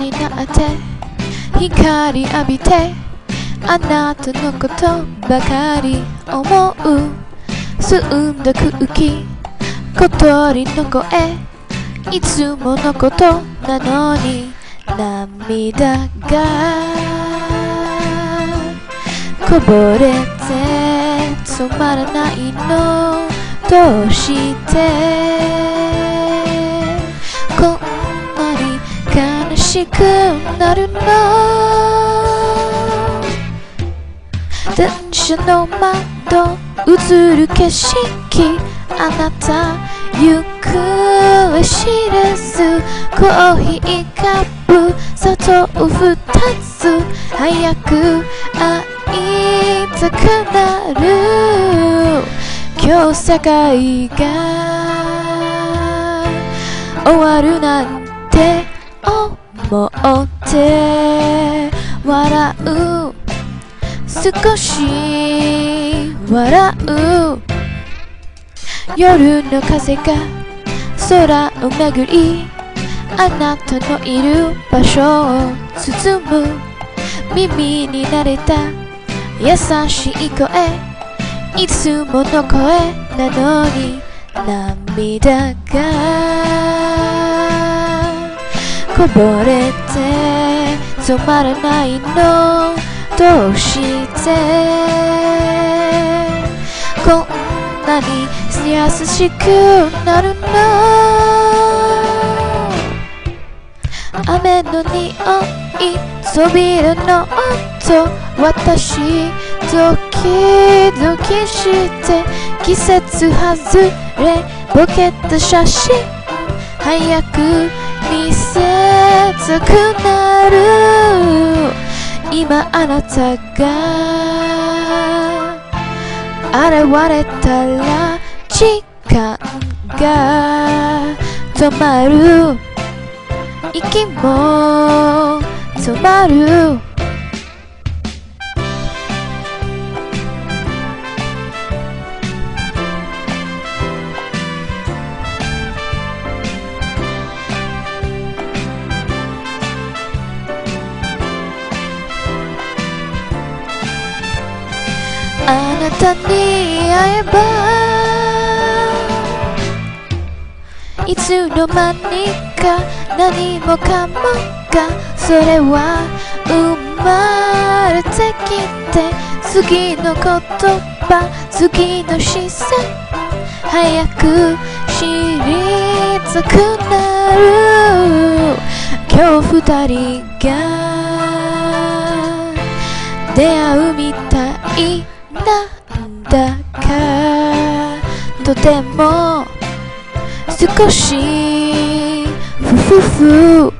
になって光浴びてあなたのことばかり思う。澄んだ空気小鳥の声いつものことなのに涙がこぼれて止まらないの。どうしてしくなるの。電車の窓映る景色あなた行方知れず。コーヒーカップ砂糖二つ。早く会いたくなる。今日世界が終わるなんて思って笑う。少し笑う。夜の風が空を巡りあなたのいる場所を包む耳に慣れた優しい声いつもの声なのに涙がこぼれて止まらないのどうして？こんなに優しくなるの？雨の匂い扉の？音私ドキドキして季節外れボケた写真。早く見せくなる。今あなたが現れたら時間が止まる息も止まる。あなたに会えばいつの間にか何もかもがそれは生まれてきて次の言葉次の視線早く知りたくなる。今日二人が出会うみたい。なんだか。とても少しふふふ。